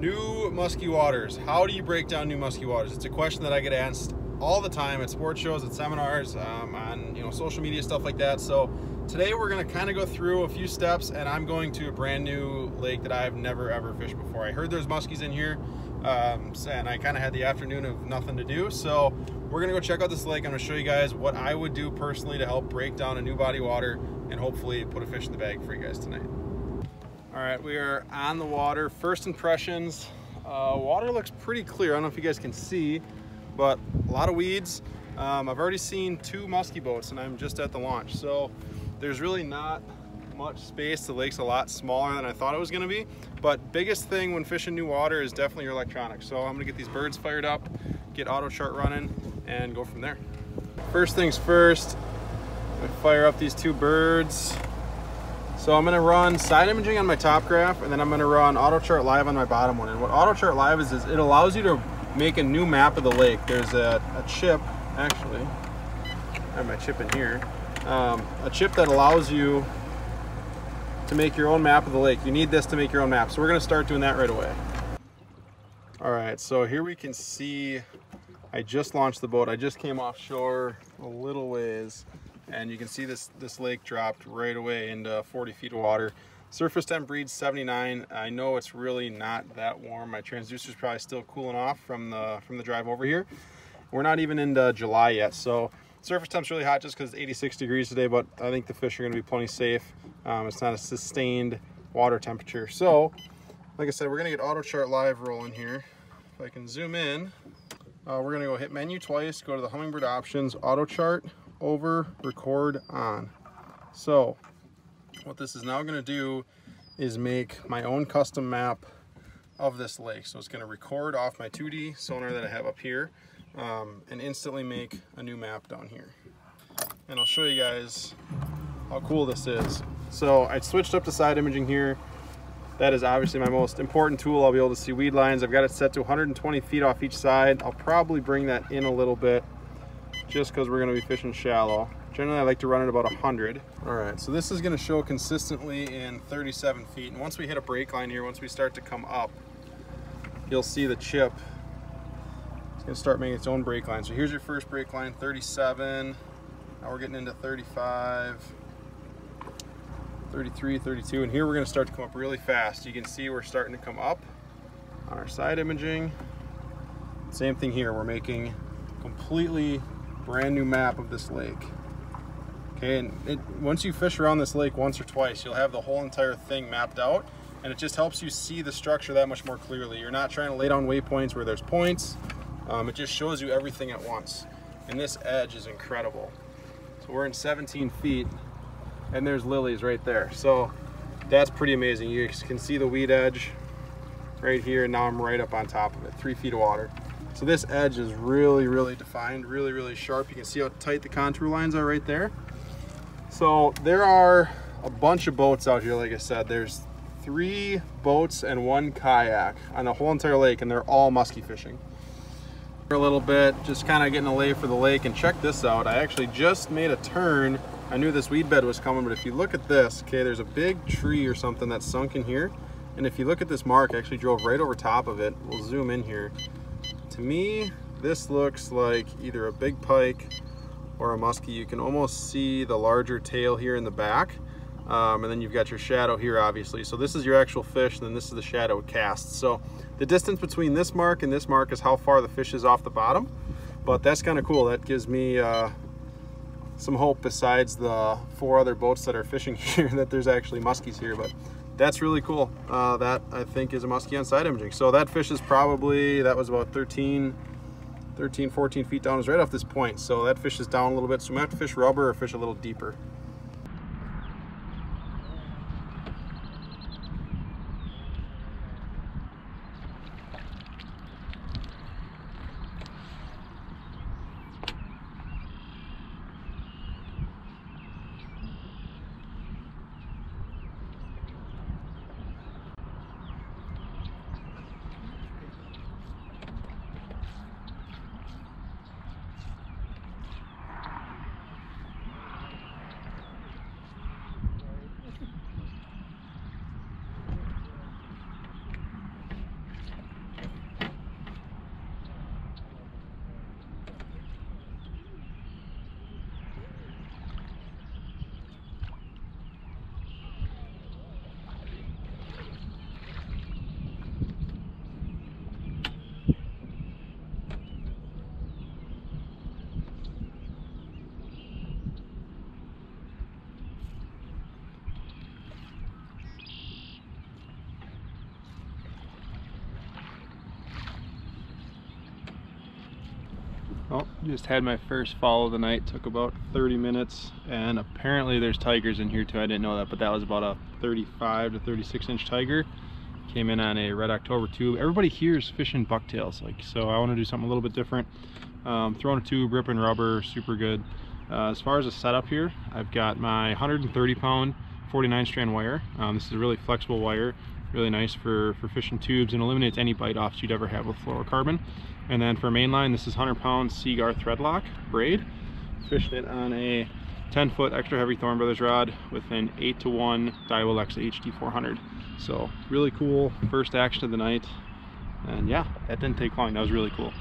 New musky waters. How do you break down new musky waters? It's a question that I get asked all the time at sports shows, at seminars, um, on you know social media stuff like that. So today we're going to kind of go through a few steps, and I'm going to a brand new lake that I've never ever fished before. I heard there's muskies in here, um, and I kind of had the afternoon of nothing to do, so we're gonna go check out this lake. I'm gonna show you guys what I would do personally to help break down a new body water and hopefully put a fish in the bag for you guys tonight. All right, we are on the water. First impressions, uh, water looks pretty clear. I don't know if you guys can see, but a lot of weeds. Um, I've already seen two musky boats and I'm just at the launch. So there's really not much space. The lake's a lot smaller than I thought it was gonna be. But biggest thing when fishing new water is definitely your electronics. So I'm gonna get these birds fired up, get auto chart running and go from there. First things first, fire up these two birds. So I'm gonna run side imaging on my top graph and then I'm gonna run AutoChart Live on my bottom one. And what AutoChart Live is, is it allows you to make a new map of the lake. There's a, a chip, actually, I have my chip in here, um, a chip that allows you to make your own map of the lake. You need this to make your own map. So we're gonna start doing that right away. All right, so here we can see, I just launched the boat. I just came offshore a little ways and you can see this, this lake dropped right away into 40 feet of water. Surface temp reads 79. I know it's really not that warm. My transducer is probably still cooling off from the from the drive over here. We're not even into July yet, so surface temp's really hot just because it's 86 degrees today, but I think the fish are gonna be plenty safe. Um, it's not a sustained water temperature. So, like I said, we're gonna get auto chart live rolling here. If I can zoom in, uh, we're gonna go hit menu twice, go to the Humminbird options, auto chart, over, record on. So what this is now gonna do is make my own custom map of this lake. So it's gonna record off my 2D sonar that I have up here um, and instantly make a new map down here. And I'll show you guys how cool this is. So I switched up to side imaging here. That is obviously my most important tool. I'll be able to see weed lines. I've got it set to 120 feet off each side. I'll probably bring that in a little bit just because we're going to be fishing shallow. Generally, I like to run it about 100. All right, so this is going to show consistently in 37 feet. And once we hit a break line here, once we start to come up, you'll see the chip. It's going to start making its own break line. So here's your first break line, 37. Now we're getting into 35, 33, 32. And here we're going to start to come up really fast. You can see we're starting to come up on our side imaging. Same thing here. We're making completely brand new map of this lake. Okay, and it, once you fish around this lake once or twice, you'll have the whole entire thing mapped out, and it just helps you see the structure that much more clearly. You're not trying to lay down waypoints where there's points. Um, it just shows you everything at once. And this edge is incredible. So we're in 17 feet, and there's lilies right there. So that's pretty amazing. You can see the weed edge right here, and now I'm right up on top of it, three feet of water. So this edge is really, really defined, really, really sharp. You can see how tight the contour lines are right there. So there are a bunch of boats out here, like I said. There's three boats and one kayak on the whole entire lake, and they're all musky fishing. For a little bit, just kind of getting a lay for the lake, and check this out. I actually just made a turn. I knew this weed bed was coming, but if you look at this, okay, there's a big tree or something that's sunk in here. And if you look at this mark, I actually drove right over top of it. We'll zoom in here. To me, this looks like either a big pike or a muskie. You can almost see the larger tail here in the back. Um, and then you've got your shadow here, obviously. So this is your actual fish, and then this is the shadow cast. So the distance between this mark and this mark is how far the fish is off the bottom. But that's kind of cool. That gives me uh, some hope besides the four other boats that are fishing here that there's actually muskies here. But that's really cool. Uh, that I think is a muskie on side imaging. So that fish is probably, that was about 13, 13, 14 feet down is right off this point. So that fish is down a little bit. So we have to fish rubber or fish a little deeper. Well, just had my first fall of the night, took about 30 minutes, and apparently there's tigers in here too. I didn't know that, but that was about a 35 to 36 inch tiger. Came in on a Red October tube. Everybody here's fishing bucktails, like so I want to do something a little bit different. Um, throwing a tube, ripping rubber, super good. Uh, as far as the setup here, I've got my 130 pound 49 strand wire. Um, this is a really flexible wire, really nice for, for fishing tubes and eliminates any bite offs you'd ever have with fluorocarbon. And then for mainline, this is 100 pound Seaguar thread lock braid. Fished it on a 10 foot extra heavy Thorne Brothers rod with an 8 to 1 Daiwa Lexa HD 400. So really cool first action of the night. And yeah, that didn't take long. That was really cool.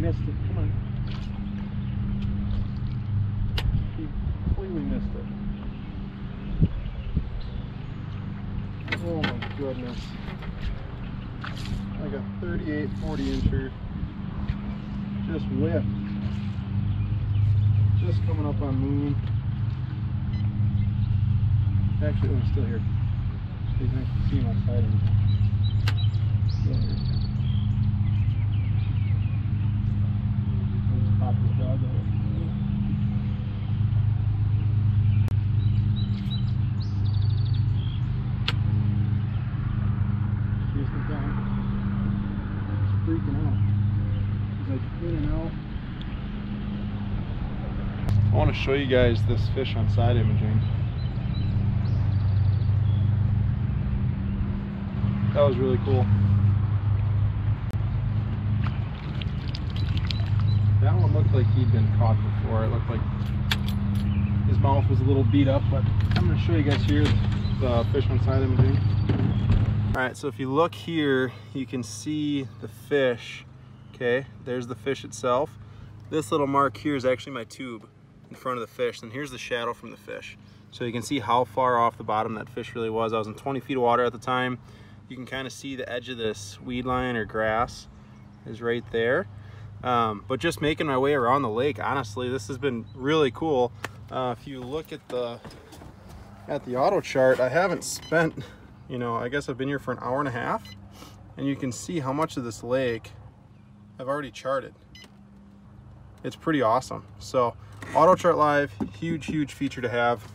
missed it. Come on. He completely missed it. Oh my goodness. Like a 38, 40 incher. Just whipped. Just coming up on moon. Actually, oh, still here. You can see him outside. Still here. Freaking out. He's like in out. I want to show you guys this fish on side imaging. That was really cool. That one looked like he'd been caught before. It looked like his mouth was a little beat up, but I'm going to show you guys here the fish on side imaging. All right, so if you look here, you can see the fish. Okay, there's the fish itself. This little mark here is actually my tube in front of the fish, and here's the shadow from the fish. So you can see how far off the bottom that fish really was. I was in 20 feet of water at the time. You can kind of see the edge of this weed line or grass is right there. Um, but just making my way around the lake, honestly, this has been really cool. Uh, if you look at the at the auto chart, I haven't spent, you know, I guess I've been here for an hour and a half, and you can see how much of this lake I've already charted. It's pretty awesome. So, auto chart live, huge, huge feature to have.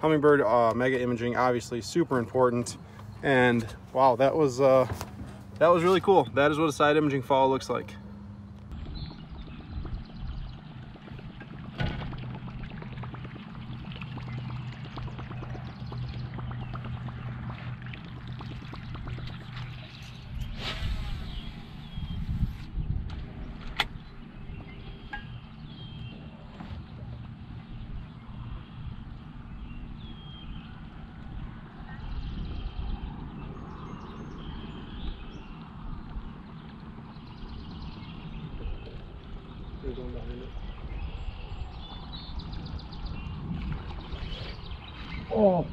Humminbird uh, mega imaging, obviously super important. And wow, that was uh, that was really cool. That is what a side imaging fall looks like. There's one behind it. Oh!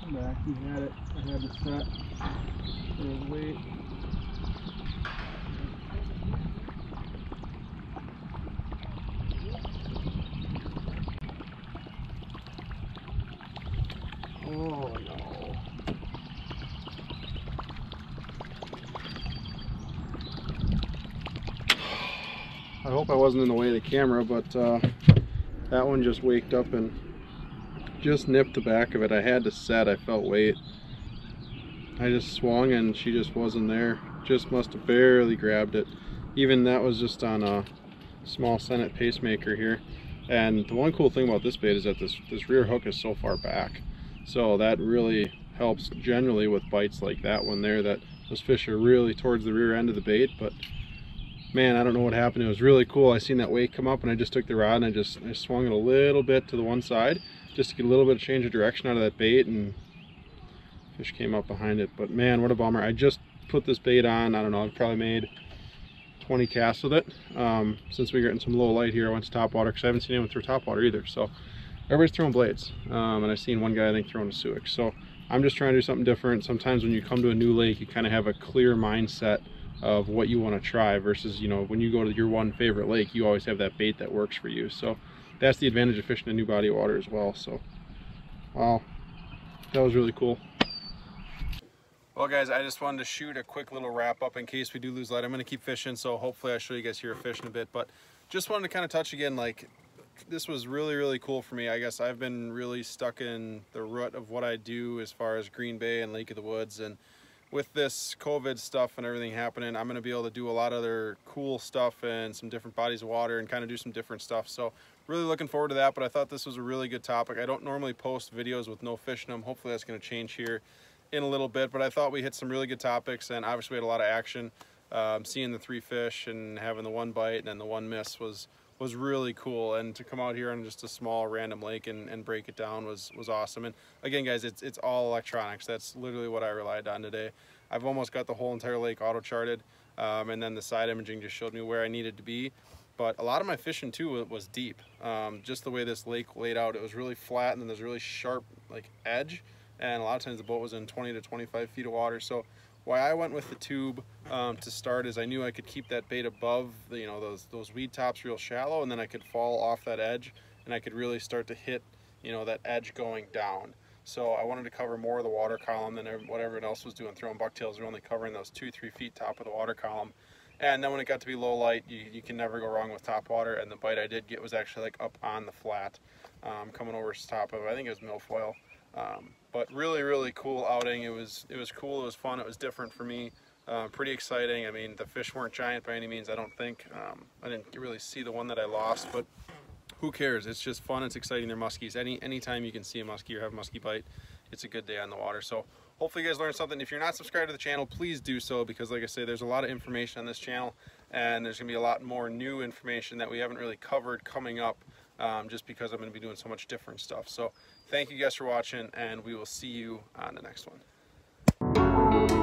Come back, he had it. I had it set. There's weight. Hope I wasn't in the way of the camera, but uh, that one just waked up and just nipped the back of it. I had to set, I felt weight. I just swung and she just wasn't there. Just must have barely grabbed it. Even that was just on a small Sennett pacemaker here. And the one cool thing about this bait is that this, this rear hook is so far back. So that really helps generally with bites like that one there that those fish are really towards the rear end of the bait, but man, I don't know what happened. It was really cool. I seen that wake come up and I just took the rod and I just I swung it a little bit to the one side just to get a little bit of change of direction out of that bait and fish came up behind it. But man, what a bummer. I just put this bait on. I don't know, I've probably made 20 casts with it. Um, since we're getting some low light here, I went to top water because I haven't seen anyone throw top water either. So everybody's throwing blades. Um, and I've seen one guy, I think, throwing a Suick. So I'm just trying to do something different. Sometimes when you come to a new lake, you kind of have a clear mindset of what you want to try versus, you know, when you go to your one favorite lake, you always have that bait that works for you. So that's the advantage of fishing a new body of water as well. So, wow, that was really cool. Well guys, I just wanted to shoot a quick little wrap up in case we do lose light. I'm gonna keep fishing, so hopefully I show you guys here fishing a bit, but just wanted to kind of touch again, like this was really, really cool for me. I guess I've been really stuck in the rut of what I do as far as Green Bay and Lake of the Woods, and with this COVID stuff and everything happening, I'm gonna be able to do a lot of other cool stuff and some different bodies of water and kind of do some different stuff. So really looking forward to that, but I thought this was a really good topic. I don't normally post videos with no fish in them. Hopefully that's gonna change here in a little bit, but I thought we hit some really good topics and obviously we had a lot of action. Um, seeing the three fish and having the one bite and then the one miss was was really cool and to come out here on just a small random lake and, and break it down was was awesome. And again guys it's it's all electronics. That's literally what I relied on today. I've almost got the whole entire lake auto charted um, and then the side imaging just showed me where I needed to be. But a lot of my fishing too was deep. Um, just the way this lake laid out it was really flat and then there's really sharp like edge and a lot of times the boat was in 20 to 25 feet of water. So why I went with the tube um, to start is I knew I could keep that bait above the, you know those those weed tops real shallow and then I could fall off that edge and I could really start to hit you know that edge going down. So I wanted to cover more of the water column than what everyone else was doing throwing bucktails. Were only covering those two three feet top of the water column. And then when it got to be low light you, you can never go wrong with top water and the bite I did get was actually like up on the flat um, coming over top of I think it was milfoil um, but really, really cool outing. It was it was cool. It was fun. It was different for me. Uh, pretty exciting. I mean, the fish weren't giant by any means. I don't think. Um, I didn't really see the one that I lost, but who cares? It's just fun. It's exciting. They're muskies. Any anytime you can see a muskie or have a muskie bite, it's a good day on the water. So hopefully you guys learned something. If you're not subscribed to the channel, please do so because like I say, there's a lot of information on this channel and there's gonna be a lot more new information that we haven't really covered coming up um, just because I'm going to be doing so much different stuff. So thank you guys for watching and we will see you on the next one.